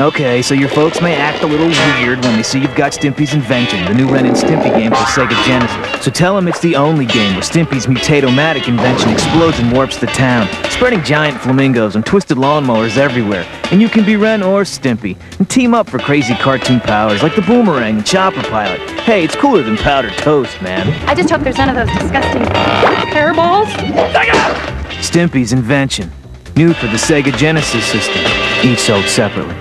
Okay, so your folks may act a little weird when they see you've got Stimpy's Invention, the new Ren and Stimpy game for Sega Genesis. So tell them it's the only game where Stimpy's Mutate-O-Matic invention explodes and warps the town, spreading giant flamingos and twisted lawnmowers everywhere. And you can be Ren or Stimpy, and team up for crazy cartoon powers like the Boomerang and Chopper Pilot. Hey, it's cooler than powdered toast, man. I just hope there's none of those disgusting hairballs. Stimpy's Invention, new for the Sega Genesis system, each sold separately.